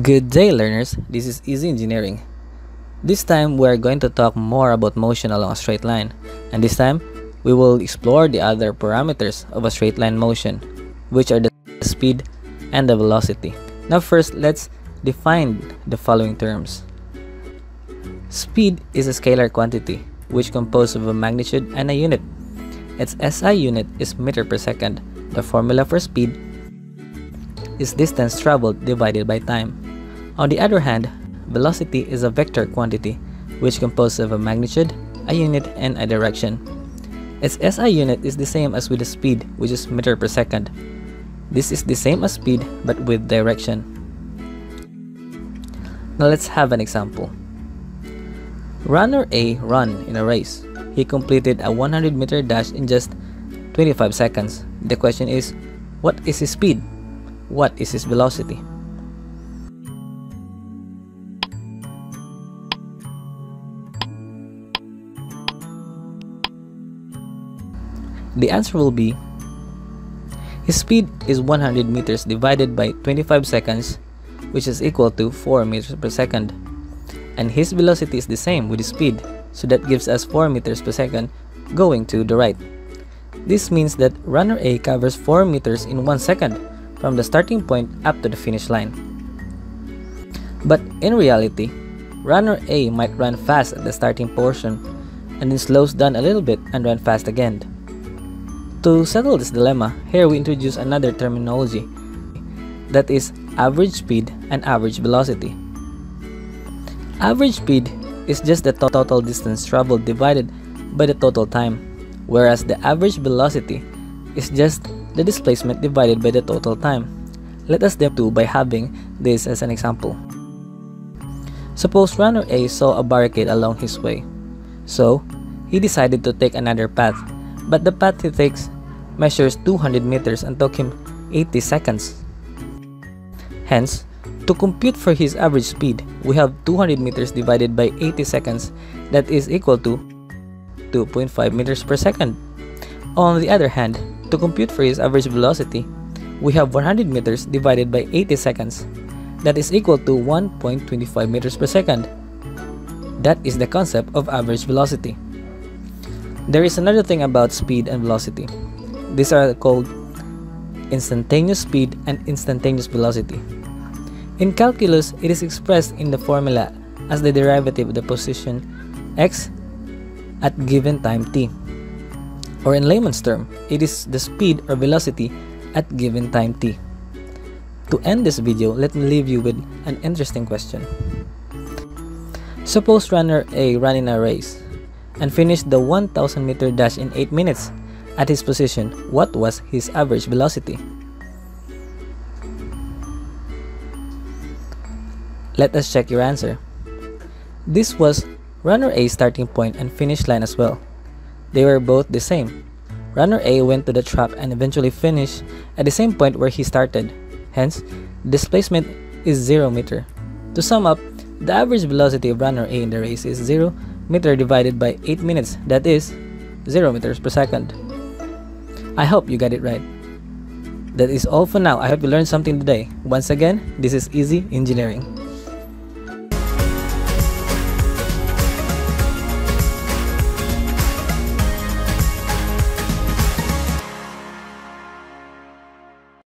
Good day learners, this is Easy Engineering. This time we are going to talk more about motion along a straight line and this time we will explore the other parameters of a straight line motion which are the speed and the velocity. Now first let's define the following terms. Speed is a scalar quantity which composed of a magnitude and a unit. Its SI unit is meter per second. The formula for speed is distance traveled divided by time. On the other hand, velocity is a vector quantity which composes of a magnitude, a unit, and a direction. Its SI unit is the same as with the speed, which is meter per second. This is the same as speed but with direction. Now let's have an example. Runner A ran in a race. He completed a 100 meter dash in just 25 seconds. The question is, what is his speed? What is its velocity? The answer will be his speed is 100 meters divided by 25 seconds which is equal to 4 meters per second and his velocity is the same with speed so that gives us 4 meters per second going to the right. This means that runner A covers 4 meters in 1 second from the starting point up to the finish line. But in reality, runner A might run fast at the starting portion and then slows down a little bit and run fast again. To settle this dilemma, here we introduce another terminology that is average speed and average velocity. Average speed is just the total distance traveled divided by the total time, whereas the average velocity is just the displacement divided by the total time. Let us do by having this as an example. Suppose runner A saw a barricade along his way. So, he decided to take another path, but the path he takes measures 200 meters and took him 80 seconds. Hence, to compute for his average speed, we have 200 meters divided by 80 seconds that is equal to 2.5 meters per second. On the other hand, to compute for his average velocity, we have 100 meters divided by 80 seconds. That is equal to 1.25 meters per second. That is the concept of average velocity. There is another thing about speed and velocity. These are called instantaneous speed and instantaneous velocity. In calculus, it is expressed in the formula as the derivative of the position x at given time t or in layman's term, it is the speed or velocity at given time t. To end this video, let me leave you with an interesting question. Suppose runner A ran in a race and finished the 1000 meter dash in 8 minutes. At his position, what was his average velocity? Let us check your answer. This was runner A's starting point and finish line as well. They were both the same. Runner A went to the trap and eventually finished at the same point where he started. Hence, displacement is 0 meter. To sum up, the average velocity of runner A in the race is 0 meter divided by 8 minutes, that is 0 meters per second. I hope you got it right. That is all for now. I hope you learned something today. Once again, this is Easy Engineering.